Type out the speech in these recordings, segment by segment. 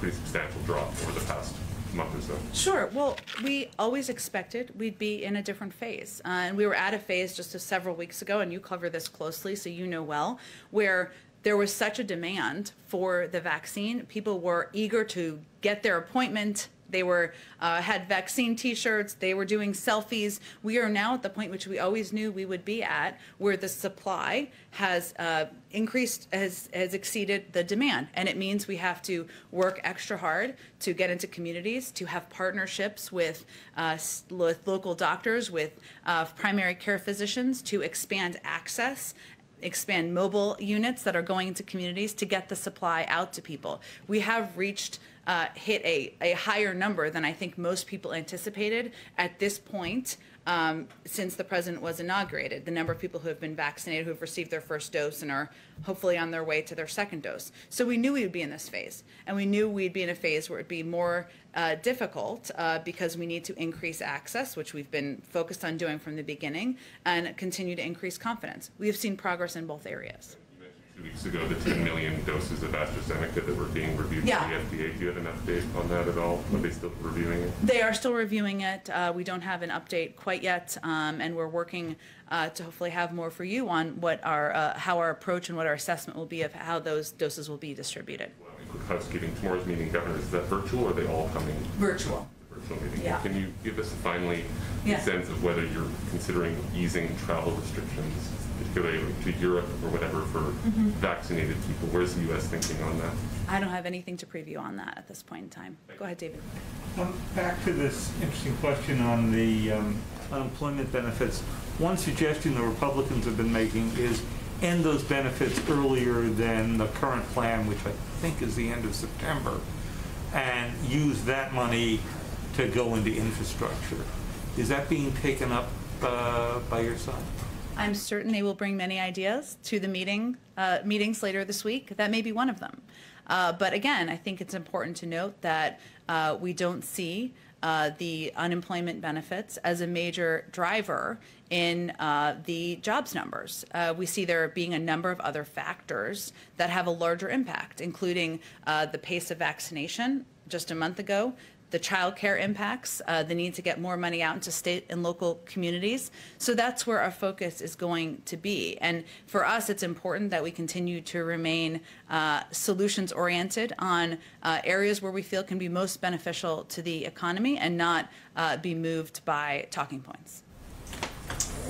pretty substantial drop over the past month or so. Sure. Well, we always expected we'd be in a different phase. Uh, and we were at a phase just a several weeks ago, and you cover this closely, so you know well, where there was such a demand for the vaccine. People were eager to get their appointment. They were uh, had vaccine T-shirts. They were doing selfies. We are now at the point which we always knew we would be at, where the supply has uh, increased, has has exceeded the demand, and it means we have to work extra hard to get into communities, to have partnerships with uh, with local doctors, with uh, primary care physicians, to expand access expand mobile units that are going into communities to get the supply out to people. We have reached, uh, hit a, a higher number than I think most people anticipated at this point um, since the president was inaugurated. The number of people who have been vaccinated, who have received their first dose and are hopefully on their way to their second dose. So we knew we would be in this phase, and we knew we'd be in a phase where it'd be more uh, difficult uh, because we need to increase access, which we've been focused on doing from the beginning, and continue to increase confidence. We have seen progress in both areas. Two weeks ago the 10 million doses of AstraZeneca that were being reviewed Yeah. by the FDA. Do you have an update on that at all? Are they still reviewing it? They are still reviewing it. Uh, we don't have an update quite yet, um, and we're working uh, to hopefully have more for you on what our uh, how our approach and what our assessment will be of how those doses will be distributed. Well, quick housekeeping. Tomorrow's meeting, Governor, is that virtual or are they all coming? Virtual. Virtual meeting. Yeah. Can you give us finally Yeah. a sense of whether you're considering easing travel restrictions, particularly to Europe or whatever, for Mm-hmm. vaccinated people? Where's the U.S. thinking on that? I don't have anything to preview on that at this point in time. Go ahead, David. Um, Back to this interesting question on the um, unemployment benefits. One suggestion the Republicans have been making is end those benefits earlier than the current plan, which I think is the end of September, and use that money to go into infrastructure. Is that being taken up uh, by your side? I'm certain they will bring many ideas to the meeting uh, meetings later this week. That may be one of them. Uh, but again, I think it's important to note that uh, we don't see uh, the unemployment benefits as a major driver in uh, the jobs numbers. Uh, we see there being a number of other factors that have a larger impact, including uh, the pace of vaccination just a month ago, the child care impacts, uh, the need to get more money out into state and local communities. So that's where our focus is going to be. And for us, it's important that we continue to remain uh, solutions oriented on uh, areas where we feel can be most beneficial to the economy and not uh, be moved by talking points.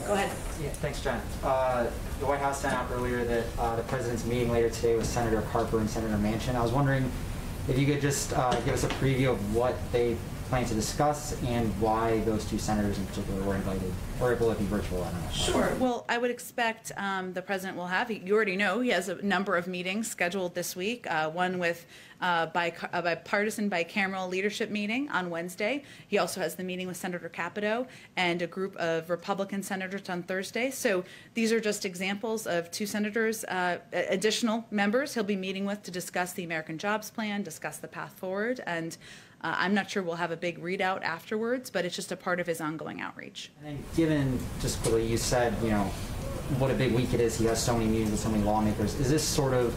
Go ahead. Yeah, thanks, John. Uh, the White House sent out earlier that uh, the president's meeting later today with Senator Carper and Senator Manchin. I was wondering if you could just uh, give us a preview of what they plan to discuss and why those two senators in particular were invited, or will it be virtual? I don't know. Sure. Well, I would expect um, the president will have. You already know he has a number of meetings scheduled this week. Uh, one with uh, a bipartisan bicameral leadership meeting on Wednesday. He also has the meeting with Senator Capito and a group of Republican senators on Thursday. So these are just examples of two senators, uh, additional members he'll be meeting with to discuss the American Jobs Plan, discuss the path forward, and. Uh, I'm not sure we'll have a big readout afterwards, but it's just a part of his ongoing outreach. And then, given just quickly, you said you know what a big week it is. He has so many meetings with so many lawmakers. Is this sort of,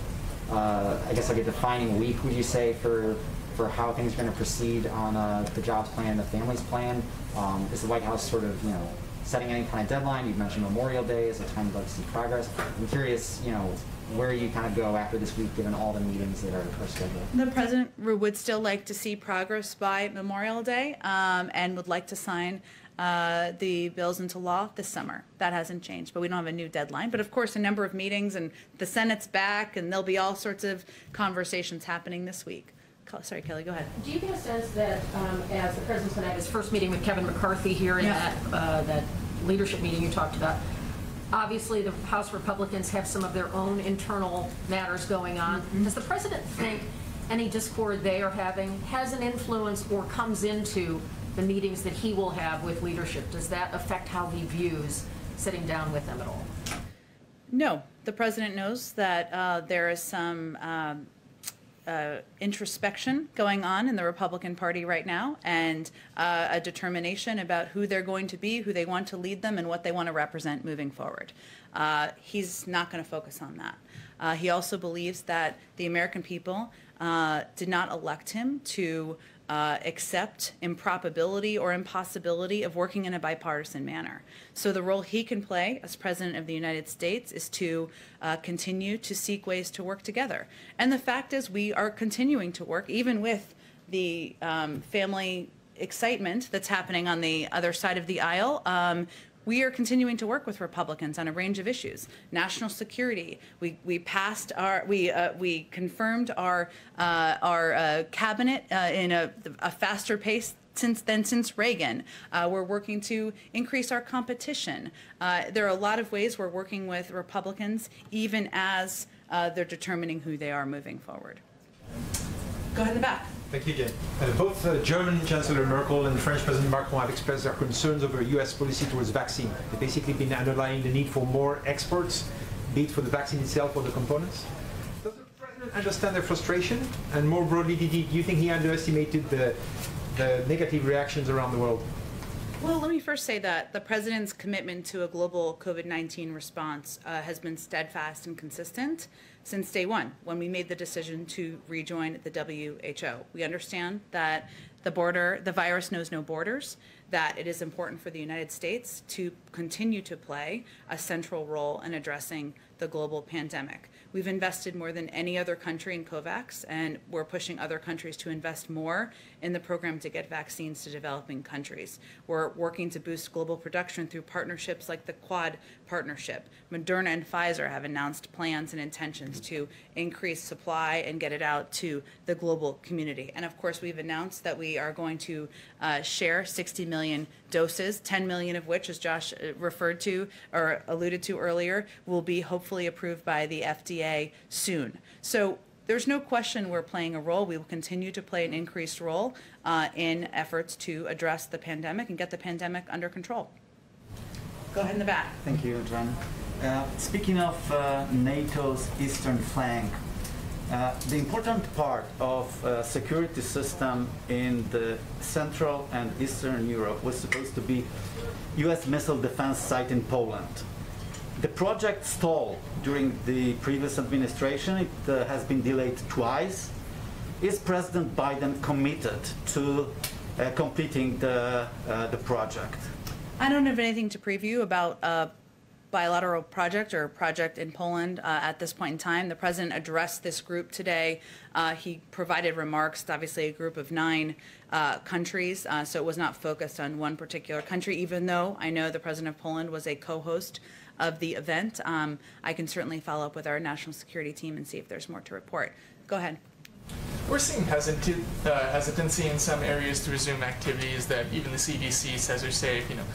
uh, I guess, like a defining week? Would you say for for how things are going to proceed on uh, the jobs plan, the families plan? Um, is the White House sort of you know setting any kind of deadline? You've mentioned Memorial Day as a time you'd like to see progress. I'm curious, you know, where you kind of go after this week, given all the meetings that are, are scheduled. The president would still like to see progress by Memorial Day um, and would like to sign uh, the bills into law this summer. That hasn't changed, but we don't have a new deadline. But of course, a number of meetings, and the Senate's back, and there'll be all sorts of conversations happening this week. Sorry, Kelly, go ahead. Do you get a sense that, um, as the president's going to his first meeting with Kevin McCarthy here in Yeah. that, uh, that leadership meeting you talked about, obviously the House Republicans have some of their own internal matters going on. Mm-hmm. Does the president think any discord they are having has an influence or comes into the meetings that he will have with leadership? Does that affect how he views sitting down with them at all? No, the president knows that uh, there is some um, uh, introspection going on in the Republican Party right now, and uh, a determination about who they're going to be, who they want to lead them, and what they want to represent moving forward. Uh, he's not going to focus on that. Uh, he also believes that the American people uh, did not elect him to uh, accept improbability or impossibility of working in a bipartisan manner. So the role he can play as President of the United States is to uh, continue to seek ways to work together. And the fact is, we are continuing to work, even with the um, family excitement that's happening on the other side of the aisle. Um, we are continuing to work with Republicans on a range of issues. National security. We, we passed our we uh, we confirmed our uh, our uh, cabinet uh, in a, a faster pace since then since Reagan. Uh, we're working to increase our competition. Uh, there are a lot of ways we're working with Republicans, even as uh, they're determining who they are moving forward. Go ahead in the back. Thank you, Jen. Uh, both uh, German Chancellor Merkel and French President Macron have expressed their concerns over U.S. policy towards vaccine. They've basically been underlying the need for more exports, be it for the vaccine itself or the components. Does the President understand their frustration? And more broadly, do you think he underestimated the, the negative reactions around the world? Well, let me first say that the president's commitment to a global COVID 19 response uh, has been steadfast and consistent since day one when we made the decision to rejoin the WHO. We understand that the border, the virus knows no borders, that it is important for the United States to continue to play a central role in addressing the global pandemic. We've invested more than any other country in COVAX, and we're pushing other countries to invest more in the program to get vaccines to developing countries. We're working to boost global production through partnerships like the Quad Partnership. Moderna and Pfizer have announced plans and intentions to increase supply and get it out to the global community. And of course, we've announced that we are going to uh, share 60 million doses, 10 million of which, as Josh uh, referred to or alluded to earlier, will be hopefully approved by the FDA soon. So there's no question we're playing a role. We will continue to play an increased role uh, in efforts to address the pandemic and get the pandemic under control. Go ahead in the back. Thank you, John. Uh, speaking of uh, NATO's eastern flank, uh, the important part of uh, security system in the Central and Eastern Europe was supposed to be U.S. missile defense site in Poland. The project stalled during the previous administration. It uh, has been delayed twice. Is President Biden committed to uh, completing the, uh, the project? I don't have anything to preview about a bilateral project or project in Poland uh, at this point in time. The president addressed this group today. Uh, he provided remarks, obviously, a group of nine uh, countries, uh, so it was not focused on one particular country, even though I know the president of Poland was a co host of the event. Um, I can certainly follow up with our national security team and see if there's more to report. Go ahead. We're seeing hesitancy, uh, hesitancy in some areas to resume activities that even the CDC says are safe. You know,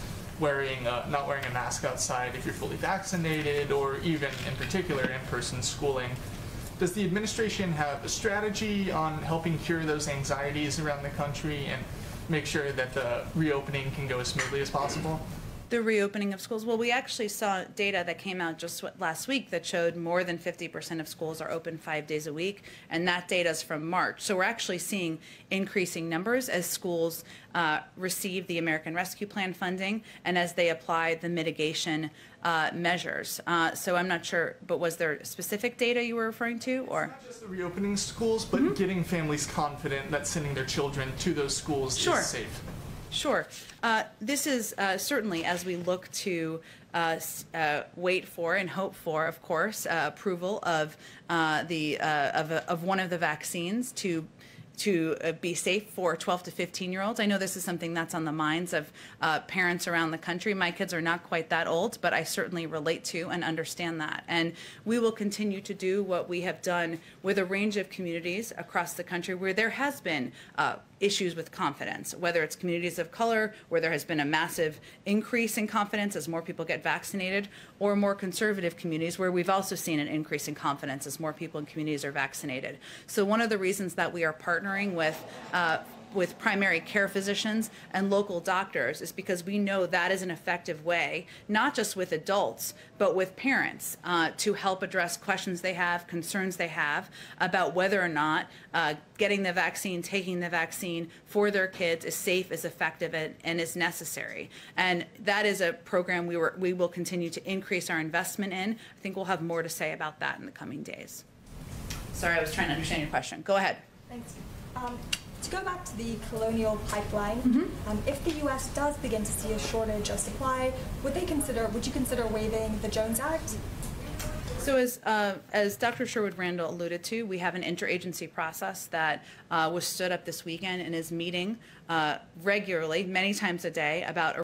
wearing uh, not wearing a mask outside if you're fully vaccinated, or even in particular in-person schooling. Does the administration have a strategy on helping cure those anxieties around the country and make sure that the reopening can go as smoothly as possible? The reopening of schools? Well, we actually saw data that came out just last week that showed more than 50% of schools are open five days a week, and that data is from March. So we're actually seeing increasing numbers as schools uh, receive the American Rescue Plan funding and as they apply the mitigation uh, measures. Uh, so I'm not sure, but was there specific data you were referring to, or? Not just the reopening schools, but mm-hmm. getting families confident that sending their children to those schools sure. is safe. Sure. Uh, this is uh, certainly as we look to uh, uh wait for and hope for, of course, uh, approval of uh, the of, of one of the vaccines to to uh, be safe for 12 to 15 year olds. I know this is something that's on the minds of uh, parents around the country. My kids are not quite that old, but I certainly relate to and understand that. And we will continue to do what we have done with a range of communities across the country where there has been uh, issues with confidence, whether it's communities of color, where there has been a massive increase in confidence as more people get vaccinated, or more conservative communities where we've also seen an increase in confidence as more people in communities are vaccinated. So, one of the reasons that we are partnering with uh, with primary care physicians and local doctors is because we know that is an effective way, not just with adults, but with parents, uh, to help address questions they have, concerns they have about whether or not uh, getting the vaccine, taking the vaccine for their kids is safe, is effective, and, and is necessary. And that is a program we, were, we will continue to increase our investment in. I think we'll have more to say about that in the coming days. Sorry, I was trying to understand your question. Go ahead. Thanks. Um, to go back to the colonial pipeline, Mm-hmm. um, if the U.S. does begin to see a shortage of supply, would they consider? Would you consider waiving the Jones Act? So as, uh, as Dr. Sherwood Randall alluded to, we have an interagency process that uh, was stood up this weekend and is meeting uh, regularly, many times a day, about